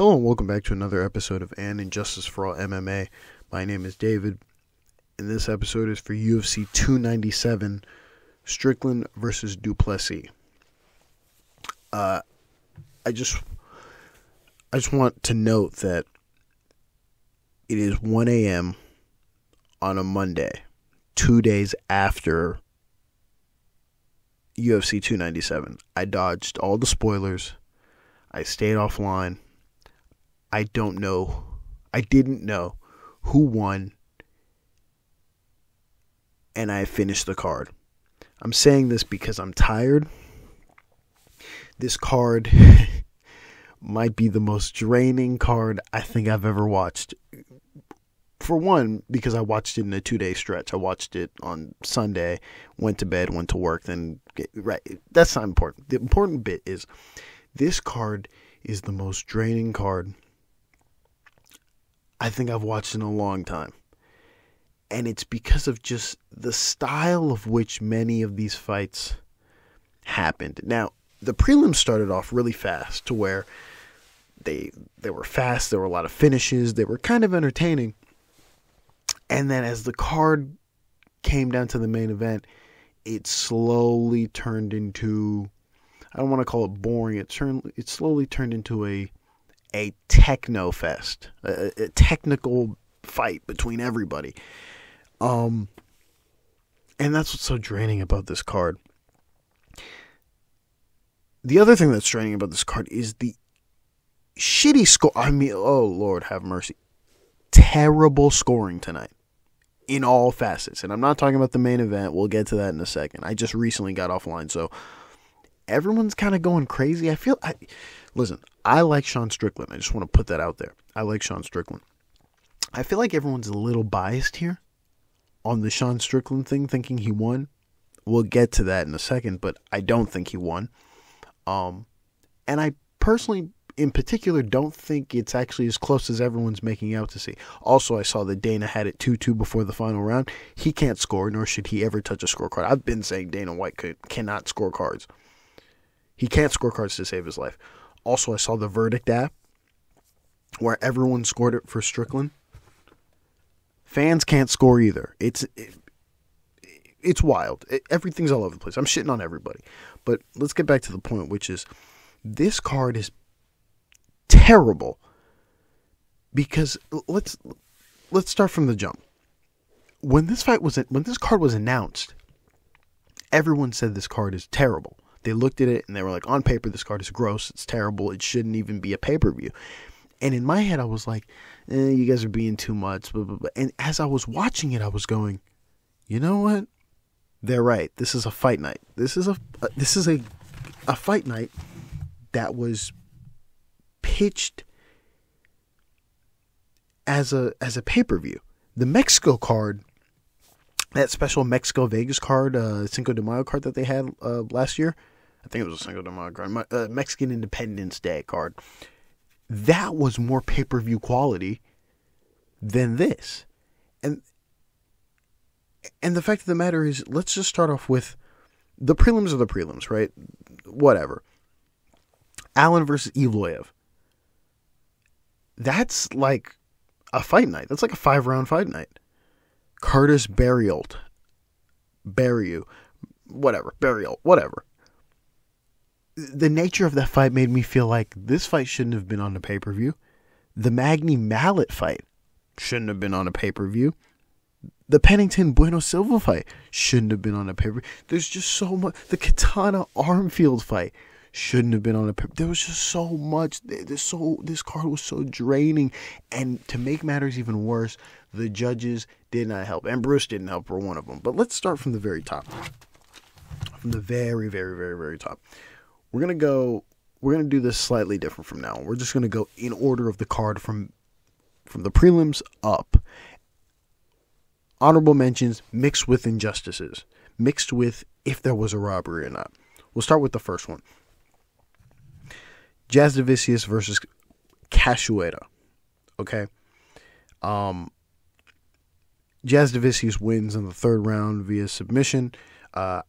Hello and welcome back to another episode of And Injustice for All MMA. My name is David, and this episode is for UFC 297 Strickland versus Du Plessis. Uh, I just, I just want to note that it is 1 a.m. on a Monday, two days after UFC 297. I dodged all the spoilers. I stayed offline. I don't know. I didn't know who won. And I finished the card. I'm saying this because I'm tired. This card might be the most draining card I think I've ever watched. For one, because I watched it in a two day stretch. I watched it on Sunday, went to bed, went to work, then right. That's not important. The important bit is this card is the most draining card I think I've watched in a long time. And it's because of just the style of which many of these fights happened. Now, the prelims started off really fast to where they they were fast, there were a lot of finishes, they were kind of entertaining. And then as the card came down to the main event, it slowly turned into I don't want to call it boring. It turned it slowly turned into a a techno fest, a, a technical fight between everybody. Um, and that's what's so draining about this card. The other thing that's draining about this card is the shitty score. I mean, oh Lord, have mercy. Terrible scoring tonight in all facets. And I'm not talking about the main event. We'll get to that in a second. I just recently got offline, so everyone's kind of going crazy. I feel I listen, I like Sean Strickland. I just want to put that out there. I like Sean Strickland. I feel like everyone's a little biased here on the Sean Strickland thing, thinking he won. We'll get to that in a second, but I don't think he won. Um, and I personally, in particular, don't think it's actually as close as everyone's making out to see. Also, I saw that Dana had it 2 2 before the final round. He can't score, nor should he ever touch a scorecard. I've been saying Dana White could, cannot score cards. He can't score cards to save his life. Also, I saw the verdict app where everyone scored it for Strickland. Fans can't score either. It's it, it's wild. It, everything's all over the place. I'm shitting on everybody. But let's get back to the point, which is this card is terrible because let's let's start from the jump. When this fight was when this card was announced, everyone said this card is terrible. They looked at it and they were like, on paper, this card is gross. It's terrible. It shouldn't even be a pay per view. And in my head, I was like, eh, you guys are being too much. Blah, blah, blah. And as I was watching it, I was going, you know what? They're right. This is a fight night. This is a uh, this is a a fight night that was pitched as a as a pay per view. The Mexico card that special Mexico Vegas card, uh, Cinco de Mayo card that they had uh, last year. I think it was a Cinco de Mayo uh, Mexican Independence Day card. That was more pay per view quality than this, and and the fact of the matter is, let's just start off with the prelims are the prelims, right? Whatever. Allen versus Evloev. That's like a fight night. That's like a five round fight night. Curtis Burial, Bury you. whatever, Burial, whatever. The nature of that fight made me feel like this fight shouldn't have been on a pay per view. The Magny Malott fight shouldn't have been on a pay per view. The Pennington Bueno Silva fight shouldn't have been on a pay per view. There's just so much. The Katona Armfield fight shouldn't have been on a pay. There was just so much. This so this card was so draining, and to make matters even worse, the judges did not help, and Bruce didn't help for one of them. But let's start from the very top, from the very, very, very, very top. We're gonna go. We're gonna do this slightly different from now. We're just gonna go in order of the card from from the prelims up. Honorable mentions mixed with injustices, mixed with if there was a robbery or not. We'll start with the first one. Jasudavicius versus Cachoeira. Okay. Um, Jasudavicius wins in the third round via submission. Uh,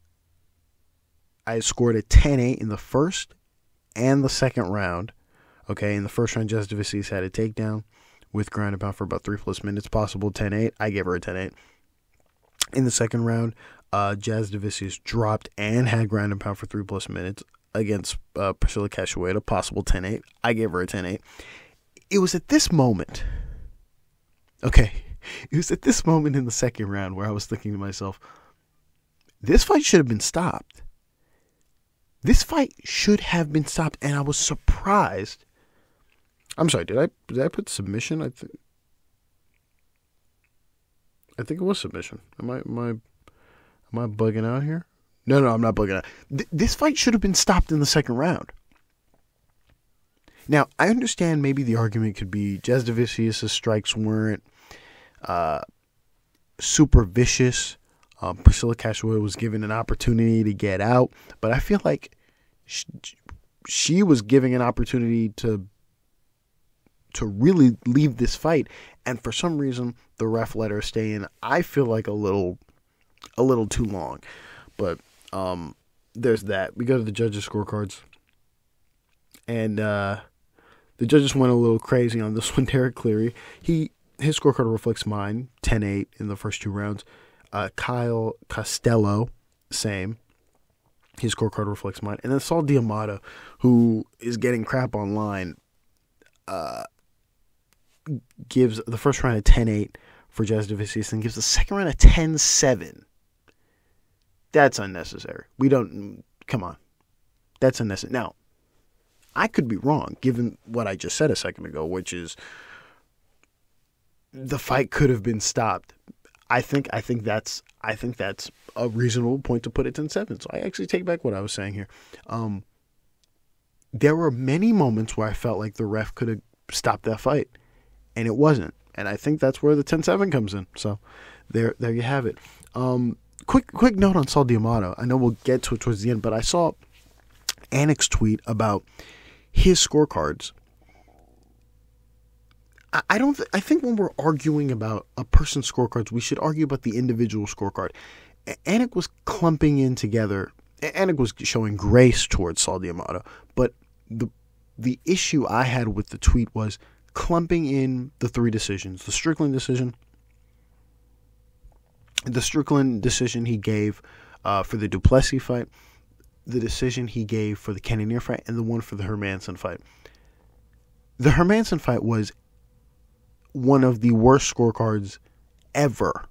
I scored a 10 8 in the first and the second round. Okay, in the first round, Jasudavicius had a takedown with ground and pound for about three plus minutes, possible 10 8. I gave her a 10 8. In the second round, uh, Jasudavicius dropped and had ground and pound for three plus minutes against uh, Priscilla Cachoeira, possible 10 8. I gave her a 10 8. It was at this moment, okay, it was at this moment in the second round where I was thinking to myself, this fight should have been stopped. This fight should have been stopped, and I was surprised. I'm sorry, did I did I put submission? I think I think it was submission. Am I am I am I bugging out here? No, no, I'm not bugging out. Th- this fight should have been stopped in the second round. Now, I understand maybe the argument could be Jazz strikes weren't uh, super vicious. Um, Priscilla Cachoeira was given an opportunity to get out, but I feel like she, she was giving an opportunity to to really leave this fight, and for some reason the ref let her stay in. I feel like a little a little too long, but um, there's that. We go to the judges' scorecards, and uh, the judges went a little crazy on this one. Derek Cleary, he his scorecard reflects mine, 10-8 in the first two rounds. Uh, Kyle Costello, same. His scorecard reflects mine. And then Saul D'Amato, who is getting crap online, uh, gives the first round a 10-8 for Jasudavicius and gives the second round a 10-7. That's unnecessary. We don't come on. That's unnecessary. Now, I could be wrong given what I just said a second ago, which is the fight could have been stopped. I think I think that's I think that's a reasonable point to put it 10-7. So I actually take back what I was saying here. Um, there were many moments where I felt like the ref could have stopped that fight, and it wasn't. And I think that's where the 10-7 comes in. So there there you have it. Um, quick quick note on Saul D'Amato. I know we'll get to it towards the end, but I saw Anik's tweet about his scorecards. I, don't. Th- I think when we're arguing about a person's scorecards, we should argue about the individual scorecard. Anik was clumping in together. Anik was showing grace towards Saul D'Amato, but the the issue I had with the tweet was clumping in the three decisions: the Strickland decision, the Strickland decision he gave uh, for the du Plessis fight, the decision he gave for the Cannonier fight, and the one for the Hermansson fight. The Hermansson fight was one of the worst scorecards ever,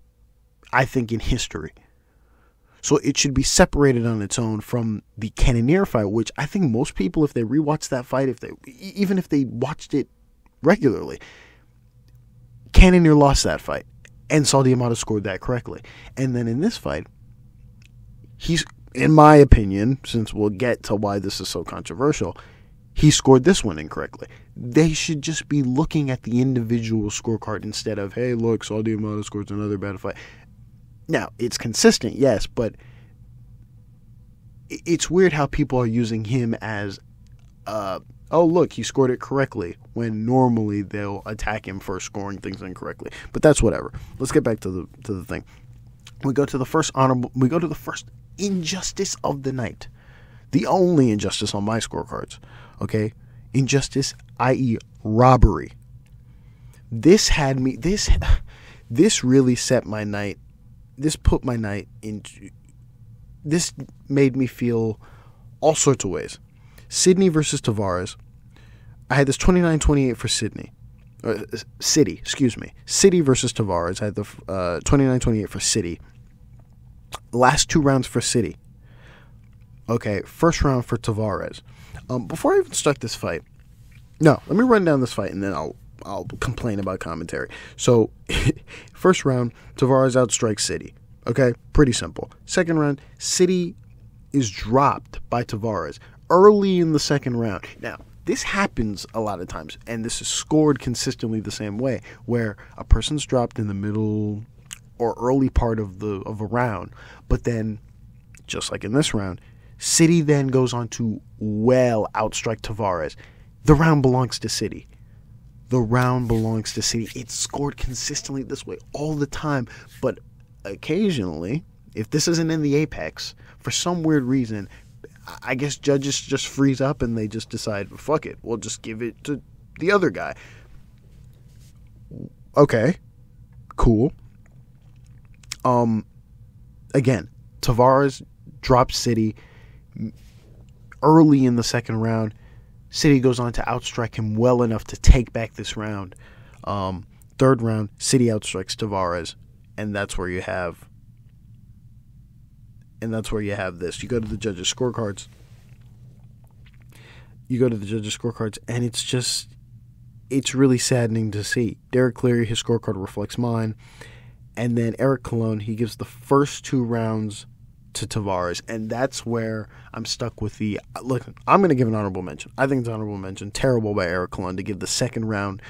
I think, in history. So it should be separated on its own from the Cannonier fight, which I think most people, if they rewatch that fight, if they even if they watched it regularly, Cannonier lost that fight and Saul D'Amato scored that correctly. And then in this fight, he's, in my opinion, since we'll get to why this is so controversial, he scored this one incorrectly. They should just be looking at the individual scorecard instead of, hey, look, Saul D'Amato scores another bad fight. Now, it's consistent, yes, but it's weird how people are using him as uh, oh look he scored it correctly when normally they'll attack him for scoring things incorrectly but that's whatever let's get back to the to the thing we go to the first honorable we go to the first injustice of the night the only injustice on my scorecards okay injustice i.e robbery this had me this this really set my night this put my night into this made me feel all sorts of ways Sydney versus Taveras. I had this 29-28 for Sydney. Uh, Sidey, excuse me. Sidey versus Taveras. I had the uh, 29-28 for Sidey. Last two rounds for Sidey. Okay, first round for Taveras. Um, before I even start this fight, no, let me run down this fight and then I'll I'll complain about commentary. So, first round, Taveras outstrikes Sidey. Okay, pretty simple. Second round, Sidey is dropped by Taveras early in the second round. Now, this happens a lot of times, and this is scored consistently the same way, where a person's dropped in the middle or early part of the of a round, but then, just like in this round, Sidey then goes on to well outstrike Taveras. The round belongs to Sidey. The round belongs to Sidey. It's scored consistently this way all the time, but occasionally, if this isn't in the apex, for some weird reason, I guess judges just freeze up and they just decide, fuck it, we'll just give it to the other guy. Okay, cool. Um, again, Taveras drops Sidey early in the second round. Sidey goes on to outstrike him well enough to take back this round. Um, third round, Sidey outstrikes Taveras, and that's where you have and that's where you have this. You go to the judges' scorecards. You go to the judges' scorecards, and it's just, it's really saddening to see. Derek Cleary, his scorecard reflects mine, and then Eric Colon, he gives the first two rounds to Taveras, and that's where I'm stuck with the look. I'm going to give an honorable mention. I think it's honorable mention. Terrible by Eric Colon to give the second round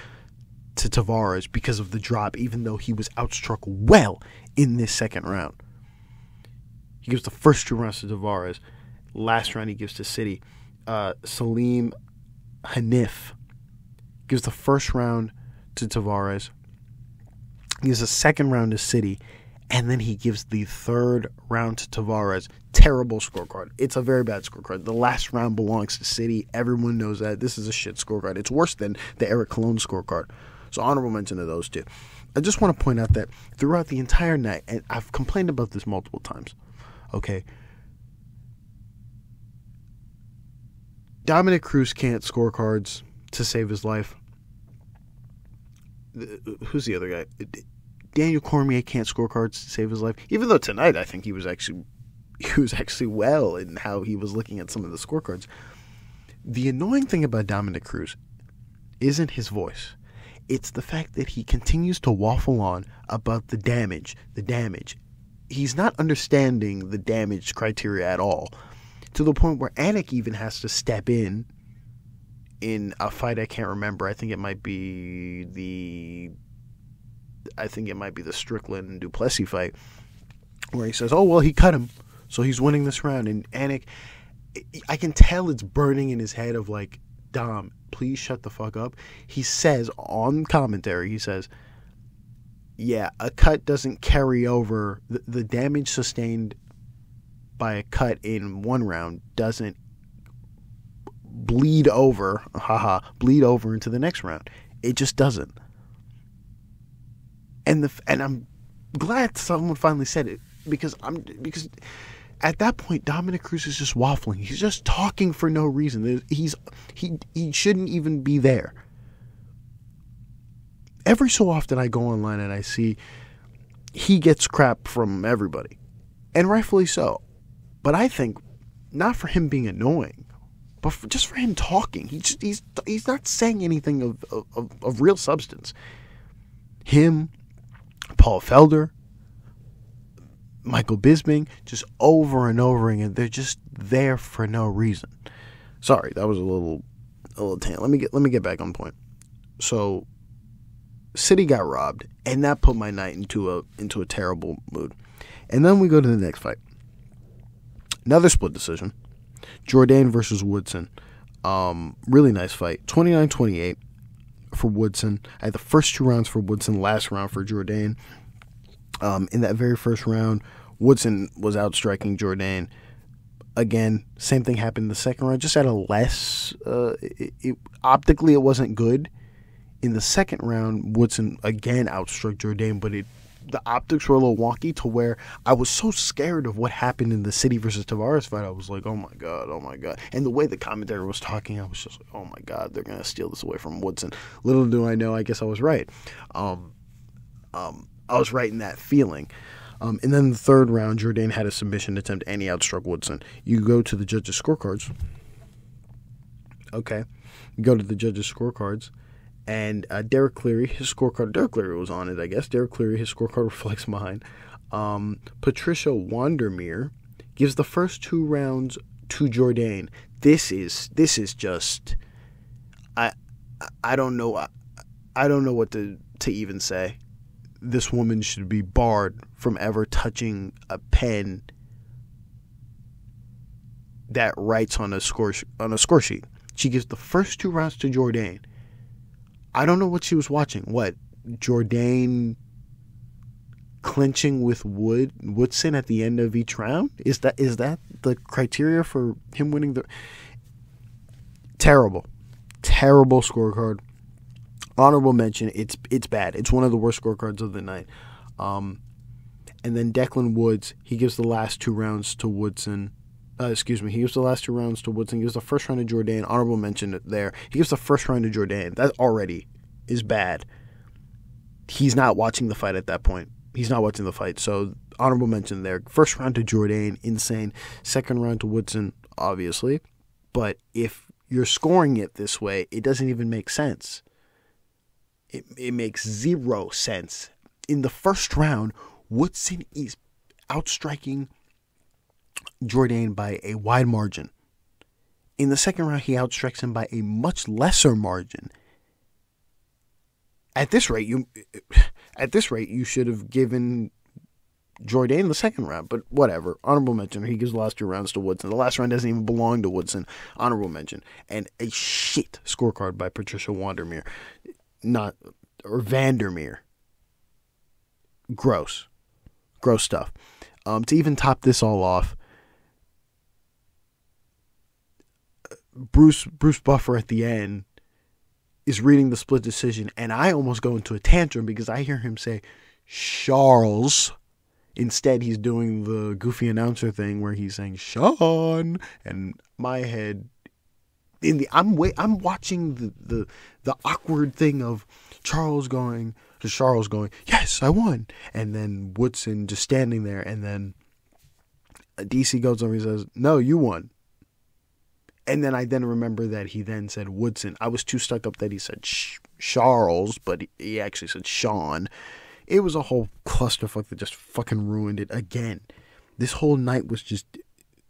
to Taveras because of the drop, even though he was outstruck well in this second round. He gives the first two rounds to Taveras. Last round he gives to Sidey. Uh, Salim Hanif gives the first round to Taveras. He gives the second round to Sidey. And then he gives the third round to Taveras. Terrible scorecard. It's a very bad scorecard. The last round belongs to Sidey. Everyone knows that. This is a shit scorecard. It's worse than the Eric Colon scorecard. So honorable mention to those two. I just want to point out that throughout the entire night, and I've complained about this multiple times, okay? Dominick Cruz can't score cards to save his life. Who's the other guy? Daniel Cormier can't score cards to save his life. Even though tonight I think he was actually he was actually well in how he was looking at some of the scorecards. The annoying thing about Dominick Cruz isn't his voice. It's the fact that he continues to waffle on about the damage, the damage, he's not understanding the damage criteria at all to the point where Anik even has to step in in a fight I can't remember. I think it might be the I think it might be the Strickland and Du Plessis fight where he says, "Oh well, he cut him, so he's winning this round." And Anik, I can tell it's burning in his head of like, "Dom, please shut the fuck up." He says on commentary, he says, yeah, a cut doesn't carry over. The, the damage sustained by a cut in one round doesn't bleed over, haha, bleed over into the next round. It just doesn't. And the and I'm glad someone finally said it because I'm because at that point Dominick Cruz is just waffling. He's just talking for no reason. He's he he shouldn't even be there every so often I go online and I see he gets crap from everybody, and rightfully so. But I think not for him being annoying, but for, just for him talking. He just, he's he's not saying anything of, of, of real substance. Him, Paul Felder, Michael Bisping, just over and over again. They're just there for no reason. Sorry, that was a little a little tan. Let me get let me get back on point. So Sidey got robbed, and that put my night into a into a terrible mood. And then we go to the next fight. Another split decision. Jourdain versus Woodson. Um, really nice fight. 29-28 for Woodson. I had the first two rounds for Woodson, last round for Jourdain. Um, in that very first round, Woodson was outstriking Jourdain. Again, same thing happened in the second round, just at a less. Uh, it, it, optically, it wasn't good in the second round, Woodson again outstruck Jourdain, but it the optics were a little wonky to where I was so scared of what happened in the Sidey versus Taveras fight. I was like, oh my god, oh my god. And the way the commentator was talking, I was just like, oh my god, they're gonna steal this away from Woodson. Little do I know, I guess I was right. Um, um, I was right in that feeling. Um, and then the third round, Jourdain had a submission attempt and he outstruck Woodson. You go to the judges' scorecards. Okay. You go to the judges' scorecards and uh, Derek Cleary, his scorecard. Derek Cleary was on it, I guess. Derek Cleary, his scorecard reflects mine. Um, Patricia Wondermere gives the first two rounds to Jourdain. This is this is just I I don't know I, I don't know what to to even say. This woman should be barred from ever touching a pen that writes on a score on a score sheet. She gives the first two rounds to Jourdain I don't know what she was watching. What Jourdain clinching with Wood Woodson at the end of each round? Is that is that the criteria for him winning the terrible, terrible scorecard? Honorable mention. It's it's bad. It's one of the worst scorecards of the night. Um, and then Declan Woods, he gives the last two rounds to Woodson. Uh, excuse me, he gives the last two rounds to Woodson. He gives the first round to Jourdain. Honorable mention there. He gives the first round to Jourdain. That already is bad. He's not watching the fight at that point. He's not watching the fight. So honorable mention there. First round to Jourdain, insane. Second round to Woodson, obviously. But if you're scoring it this way, it doesn't even make sense. It, it makes zero sense. In the first round, Woodson is outstriking Jourdain by a wide margin. In the second round, he outstrikes him by a much lesser margin. At this rate, you at this rate you should have given Jourdain the second round, but whatever. Honorable mention. He gives the last two rounds to Woodson. The last round doesn't even belong to Woodson. Honorable mention. And a shit scorecard by Patricia Wandermere. Not or Vandermeer. Gross. Gross stuff. Um, to even top this all off, Bruce Bruce Buffer at the end is reading the split decision, and I almost go into a tantrum because I hear him say Charles. Instead, he's doing the goofy announcer thing where he's saying Sean, and my head in the I'm wait I'm watching the the the awkward thing of Charles going to Charles going yes I won, and then Woodson just standing there, and then uh, DC goes over and says no you won, and then I then remember that he then said Woodson. I was too stuck up that he said Charles, but he actually said Sean. It was a whole clusterfuck that just fucking ruined it again. This whole night was just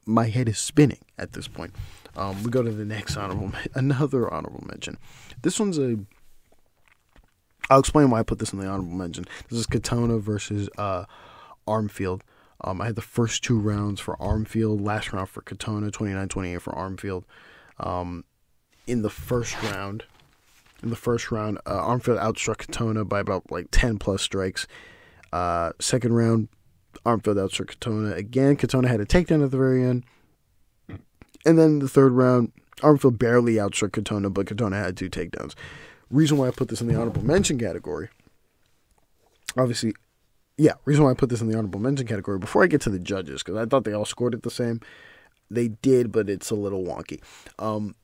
my head is spinning at this point. Um, we go to the next honorable, another honorable mention. This one's a. I'll explain why I put this in the honorable mention. This is Katona versus uh, Armfield. Um, I had the first two rounds for Armfield, last round for Katona, 29-28 for Armfield. Um, in the first round, in the first round, uh, Armfield outstruck Katona by about like 10 plus strikes. Uh, second round, Armfield outstruck Katona again. Katona had a takedown at the very end. And then the third round, Armfield barely outstruck Katona, but Katona had two takedowns. Reason why I put this in the honorable mention category, obviously, yeah, reason why I put this in the honorable mention category before I get to the judges, because I thought they all scored it the same. They did, but it's a little wonky. Um,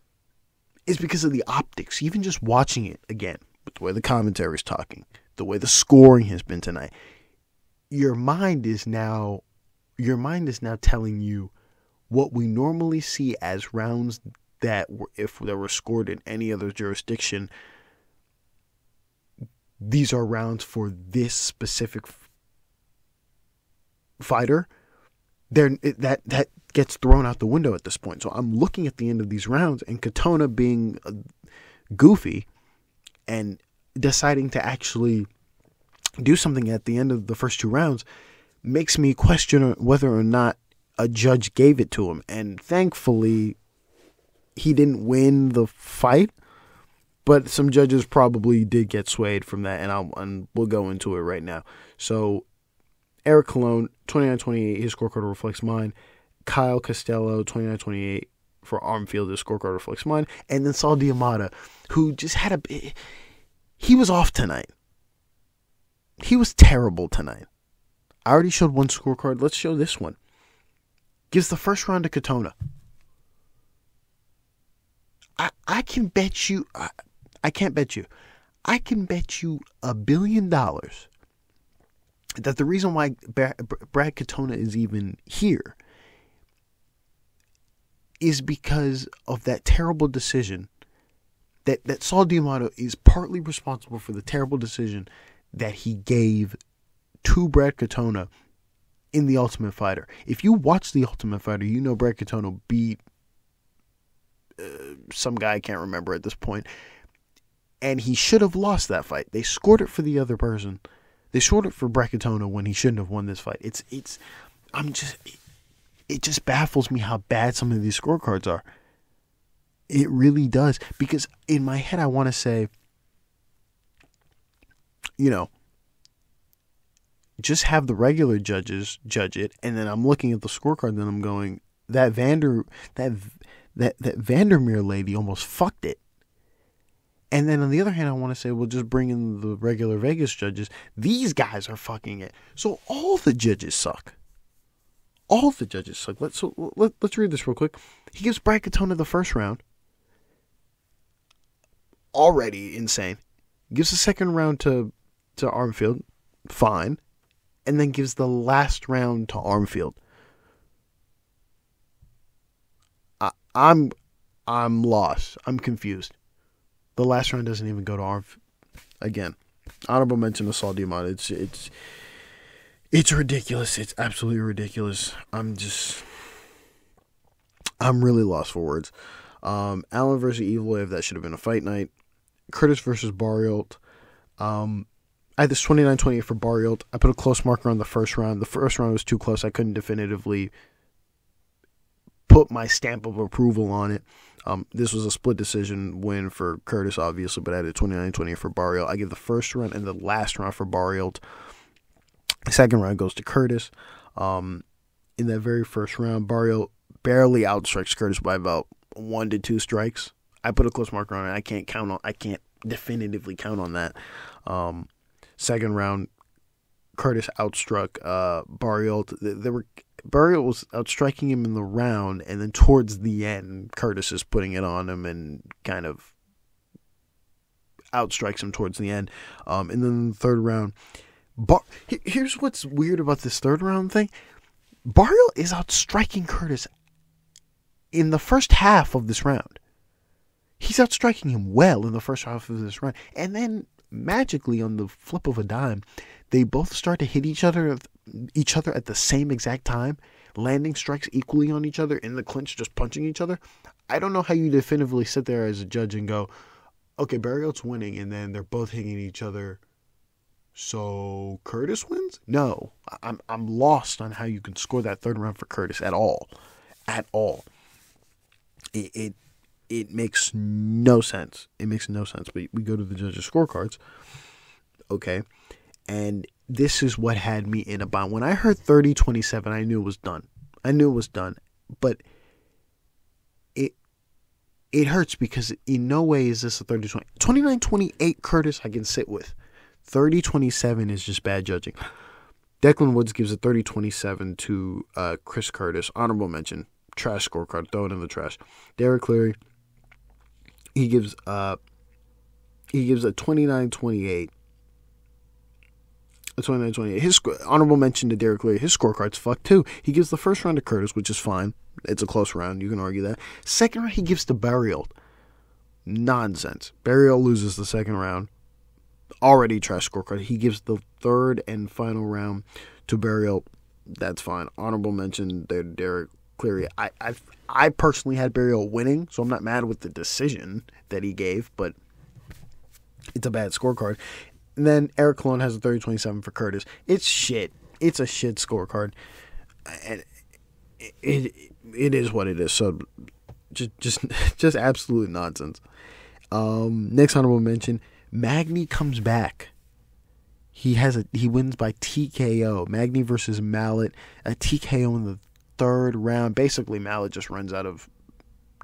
is because of the optics. Even just watching it again, with the way the commentary is talking, the way the scoring has been tonight, your mind is now, your mind is now telling you what we normally see as rounds that, were, if they were scored in any other jurisdiction, these are rounds for this specific fighter, then that that gets thrown out the window at this point. So I'm looking at the end of these rounds and Katona being uh, goofy and deciding to actually do something at the end of the first two rounds makes me question whether or not a judge gave it to him. And thankfully, he didn't win the fight, but some judges probably did get swayed from that, and I'll and we'll go into it right now. So Eric Colon, 29-28, his scorecard reflects mine. Kyle Costello, 29-28 for Armfield, his scorecard reflects mine. And then Saul D'Amato, who just had a... He was off tonight. He was terrible tonight. I already showed one scorecard. Let's show this one. Gives the first round to Katona. I, I can bet you... I, I can't bet you. I can bet you a billion dollars that the reason why Brad Katona is even here is because of that terrible decision that that Saul D'Amato is partly responsible for the terrible decision that he gave to Brad Katona in the Ultimate Fighter. If you watch the Ultimate Fighter, you know Brad Katona beat uh, some guy I can't remember at this point, and he should have lost that fight. They scored it for the other person they short it for Brad Katona when he shouldn't have won this fight. It's it's I'm just it just baffles me how bad some of these scorecards are. It really does because in my head I want to say you know just have the regular judges judge it, and then I'm looking at the scorecard, and I'm going that Vander that that that Vandermeer lady almost fucked it. And then on the other hand, I want to say, well, just bring in the regular Vegas judges. These guys are fucking it. So all the judges suck. All the judges suck. Let's let, let's read this real quick. He gives Brad Katona the first round. Already insane. Gives the second round to to Armfield. Fine. And then gives the last round to Armfield. I, I'm I'm lost. I'm confused. The last round doesn't even go to Armfield. Again, honorable mention to Saul D'Amato. It's it's it's ridiculous. It's absolutely ridiculous. I'm just I'm really lost for words. Um, Allen versus Evloev, that should have been a fight night. Curtis versus Barriault. Um, I had this 29 28 for Barriault. I put a close marker on the first round. The first round was too close. I couldn't definitively put my stamp of approval on it. Um, this was a split decision win for Curtis, obviously, but I had a 29 28 for Barriault. I give the first round and the last round for Barriault. The second round goes to Curtis. Um, in that very first round, Barriault barely outstrikes Curtis by about one to two strikes. I put a close marker on it. I can't count on. I can't definitively count on that. Um, second round, Curtis outstruck uh, Barriault. There were Barriault was outstriking him in the round, and then towards the end, Curtis is putting it on him and kind of outstrikes him towards the end. Um, and then the third round, Bar- here's what's weird about this third round thing. Barriault is outstriking Curtis in the first half of this round. He's outstriking him well in the first half of this round. And then magically on the flip of a dime, they both start to hit each other each other at the same exact time, landing strikes equally on each other in the clinch, just punching each other. I don't know how you definitively sit there as a judge and go, okay, Barriault winning, and then they're both hitting each other. So Curtis wins? No, I'm I'm lost on how you can score that third round for Curtis at all, at all. It it, it makes no sense. It makes no sense. But we go to the judges' scorecards. Okay, and this is what had me in a bind. When I heard 30 27, I knew it was done. I knew it was done. But it it hurts because in no way is this a 30 20. 29 28 Curtis I can sit with. 30 27 is just bad judging. Declan Woods gives a 30 27 to uh, Chris Curtis. Honorable mention. Trash scorecard. Throw it in the trash. Derek Cleary. He gives uh he gives a 29 28 29 28. His honorable mention to Derek Cleary. His scorecard's fucked too. He gives the first round to Curtis, which is fine. It's a close round. You can argue that. Second round, he gives to Burial Nonsense. Burial loses the second round. Already trash scorecard. He gives the third and final round to Burial That's fine. Honorable mention to Derek Cleary. I I I personally had Barriault winning, so I'm not mad with the decision that he gave, but it's a bad scorecard. And then Eric Colon has a 30 27 for Curtis. It's shit. It's a shit scorecard. And it, it, it is what it is. So just just just absolute nonsense. Um, next honorable mention, Magny comes back. He has a he wins by TKO. Magny versus Malott, a TKO in the third round. Basically, Malott just runs out of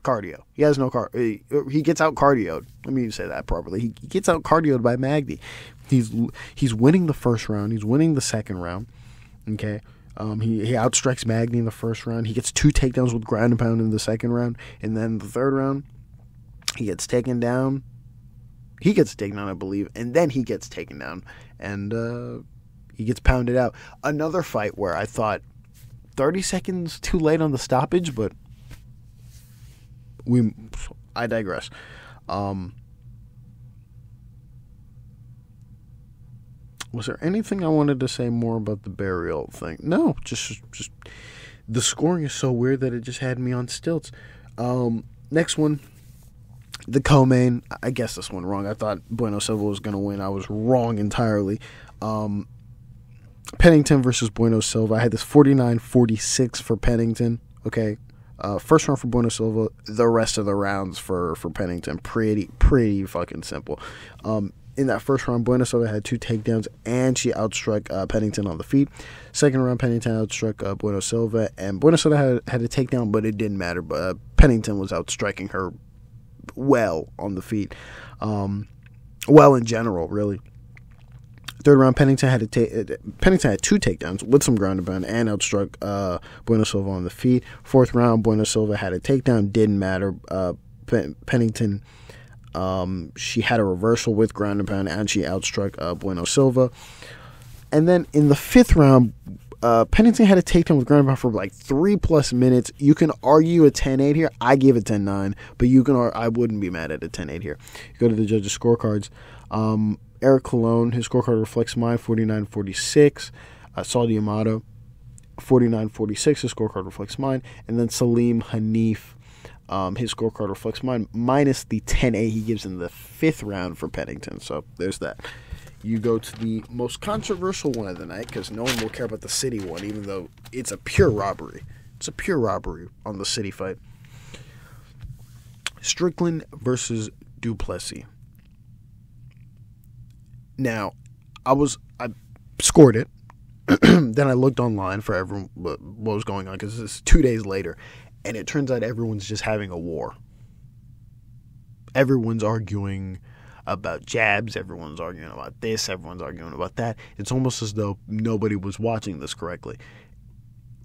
cardio. He has no car. He, he gets out cardioed. Let me say that properly. He, gets out cardioed by Magny. He's he's winning the first round. He's winning the second round. Okay. Um, he, he outstrikes Magny in the first round. He gets two takedowns with ground and pound in the second round. And then the third round, he gets taken down. He gets taken down, I believe. And then he gets taken down. And uh, he gets pounded out. Another fight where I thought 30 seconds too late on the stoppage, but we I digress. Um, was there anything I wanted to say more about the burial thing? No, just just the scoring is so weird that it just had me on stilts. Um, next one, the co-main. I guess this one wrong. I thought Bueno Silva was going to win. I was wrong entirely. Um, Pennington versus Bueno Silva. I had this 49-46 for Pennington. Okay, Uh, first round for Bueno Silva. The rest of the rounds for for Pennington, pretty pretty fucking simple. Um, in that first round, Bueno Silva had two takedowns and she outstruck uh, Pennington on the feet. Second round, Pennington outstruck uh, Bueno Silva, and Bueno Silva had, had a takedown, but it didn't matter. But uh, Pennington was outstriking her well on the feet. Um, well, in general, really. Third round, Pennington had a ta- Pennington had two takedowns with some ground and pound and outstruck uh, Bueno Silva on the feet. Fourth round, Bueno Silva had a takedown, didn't matter. Uh, Pennington um, she had a reversal with ground and pound, and she outstruck uh, Bueno Silva. And then in the fifth round, uh, Pennington had a takedown with ground and pound for like three plus minutes. You can argue a 10-8 here. I gave it 10-9, but you can. I wouldn't be mad at a 10-8 here. You go to the judges' scorecards. Um, Eric Colon, his scorecard reflects mine, 49-46. Uh, Saul D'Amato, 49-46. His scorecard reflects mine. And then Salim Hanif, um, his scorecard reflects mine, minus the 10A he gives in the fifth round for Pennington. So there's that. You go to the most controversial one of the night because no one will care about the Sidey one, even though it's a pure robbery. It's a pure robbery on the Sidey fight. Strickland versus Du Plessis. Now, I was I scored it. then I looked online for everyone what was going on because it's two days later, and it turns out everyone's just having a war. Everyone's arguing about jabs, everyone's arguing about this, everyone's arguing about that. It's almost as though nobody was watching this correctly.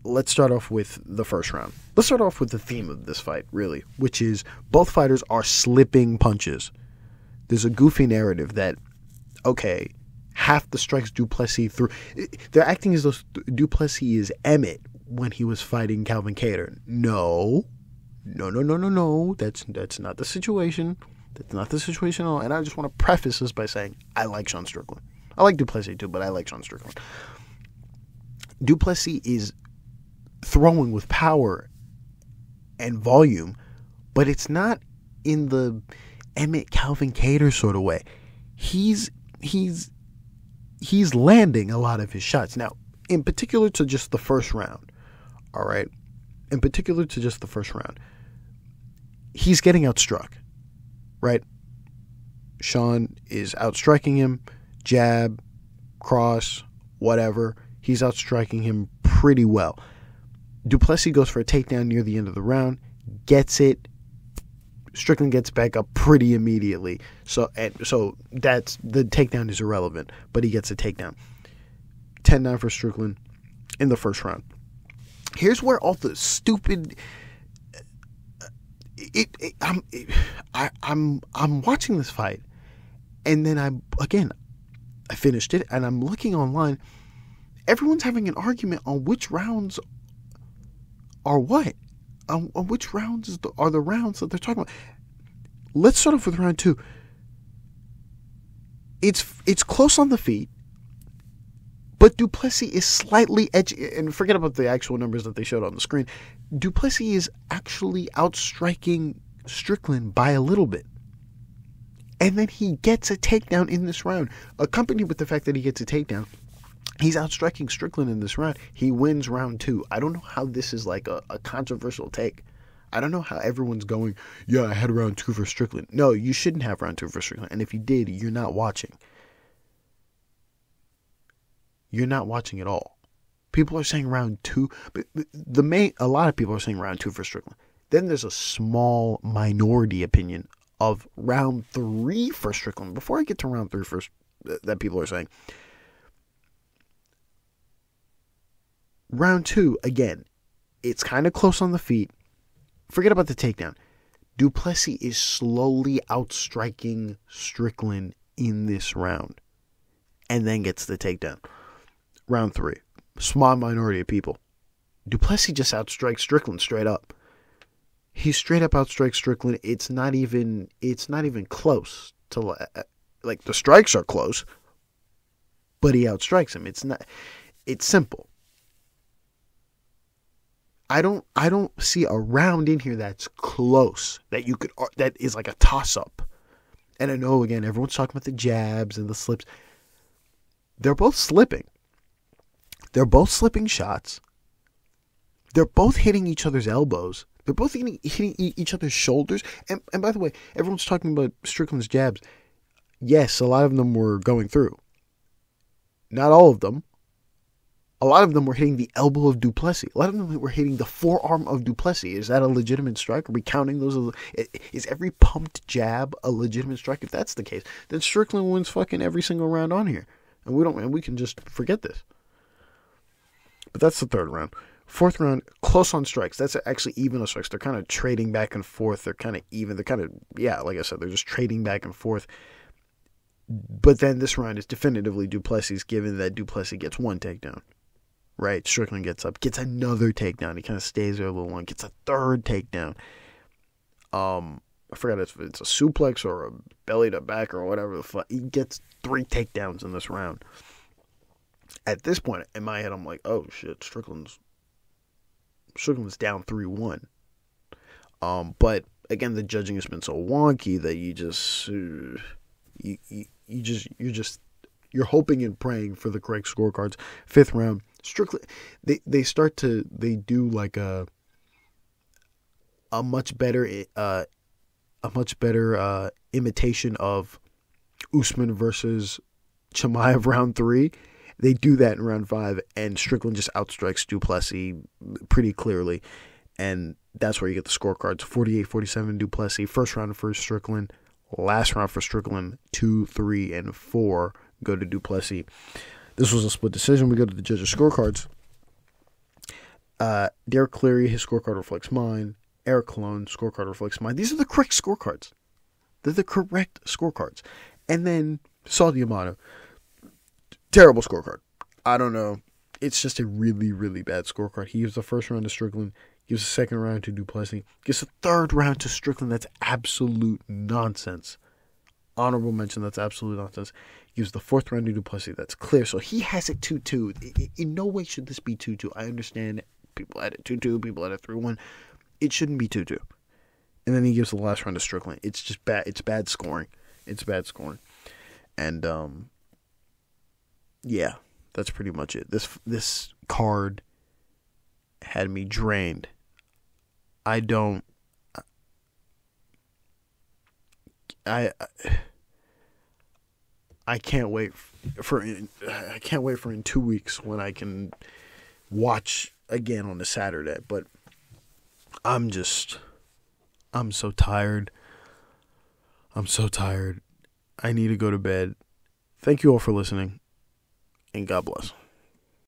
Let's start off with the first round. Let's start off with the theme of this fight, really, which is both fighters are slipping punches. There's a goofy narrative that, okay, half the strikes Du Plessis threw. They're acting as though Du Plessis is Emmett when he was fighting Calvin Kattar. No, no, no, no, no, no. That's that's not the situation. That's not the situation at all. And I just want to preface this by saying I like Sean Strickland. I like Du Plessis too, but I like Sean Strickland. Du Plessis is throwing with power and volume, but it's not in the Emmett Calvin Kattar sort of way. He's he's he's landing a lot of his shots. Now, in particular to just the first round, all right, in particular to just the first round, he's getting outstruck, right? Sean is outstriking him, jab, cross, whatever. He's outstriking him pretty well. Du Plessis goes for a takedown near the end of the round, gets it. Strickland gets back up pretty immediately. So so that's the takedown is irrelevant, but he gets a takedown. 10-9 for Strickland in the first round here's where all the stupid uh, it, it I'm it, I, I'm I'm watching this fight, and then I'm again, I finished it, and I'm looking online. Everyone's having an argument on which rounds are what, on, on which rounds the, are the rounds that they're talking about. Let's start off with round two. It's it's close on the feet. But Du Plessis is slightly edgy, and forget about the actual numbers that they showed on the screen. Du Plessis is actually outstriking Strickland by a little bit. And then he gets a takedown in this round, accompanied with the fact that he gets a takedown. He's outstriking Strickland in this round. He wins round two. I don't know how this is like a, a controversial take. I don't know how everyone's going, yeah, I had round two for Strickland. No, you shouldn't have round two for Strickland. And if you did, you're not watching you're not watching at all. People are saying round two, but the main a lot of people are saying round two for Strickland. Then there's a small minority opinion of round three for Strickland. Before I get to round three first, that people are saying round two again. It's kind of close on the feet. Forget about the takedown. Du Plessis is slowly outstriking Strickland in this round, and then gets the takedown round three. Small minority of people. Du Plessis just outstrikes Strickland straight up. He straight up outstrikes Strickland. It's not even it's not even close to uh, like the strikes are close, but he outstrikes him. It's not it's simple. I don't I don't see a round in here that's close that you could uh, that is like a toss up. And I know again everyone's talking about the jabs and the slips. They're both slipping. They're both slipping shots. They're both hitting each other's elbows. They're both hitting, hitting each other's shoulders. And, and by the way, everyone's talking about Strickland's jabs. Yes, a lot of them were going through. Not all of them. A lot of them were hitting the elbow of Du Plessis. A lot of them were hitting the forearm of Du Plessis. Is that a legitimate strike? Are we counting those? Is every pumped jab a legitimate strike? If that's the case, then Strickland wins fucking every single round on here, and we don't. And we can just forget this. But that's the third round. Fourth round, close on strikes. That's actually even on strikes. They're kind of trading back and forth. They're kind of even. They're kind of yeah, like I said, they're just trading back and forth. But then this round is definitively Du Plessis, given that Du Plessis gets one takedown right? Strickland gets up, gets another takedown. He kind of stays there a little long, gets a third takedown. Um, I forgot if it's a suplex or a belly to back or whatever the fuck. He gets three takedowns in this round. At this point, in my head, I'm like, oh shit, Strickland's Strickland's down three one. Um, but again, the judging has been so wonky that you just uh, you, you you just you're just you're hoping and praying for the correct scorecards. Fifth round, strictly they they start to they do like a a much better uh a much better uh imitation of Usman versus Chimaev round three. They do that in round five, and Strickland just outstrikes Du Plessis pretty clearly. And that's where you get the scorecards 48 47 Du Plessis. First round for Strickland. Last round for Strickland. Two, three, and four go to Du Plessis. This was a split decision. We go to the judges' scorecards. Uh, Derek Cleary, his scorecard reflects mine. Eric Colon, scorecard reflects mine. These are the correct scorecards. They're the correct scorecards. And then Sal D'Amato, terrible scorecard. I don't know. It's just a really, really bad scorecard. He gives the first round to Strickland, gives the second round to Du Plessis, gives the third round to Strickland. That's absolute nonsense. Honorable mention, that's absolute nonsense. Gives the fourth round to Du Plessis. That's clear. So he has it 2 2. In no way should this be 2 2. I understand people had it 2 2, people had it 3 1. It shouldn't be 2 2. And then he gives the last round to Strickland. It's just bad. It's bad scoring. It's bad scoring. And, um, yeah, that's pretty much it. This, this card had me drained. I don't. I, I I can't wait for I can't wait for in two weeks when I can watch again on a Saturday. But I'm just I'm so tired. I'm so tired. I need to go to bed. Thank you all for listening, and God bless.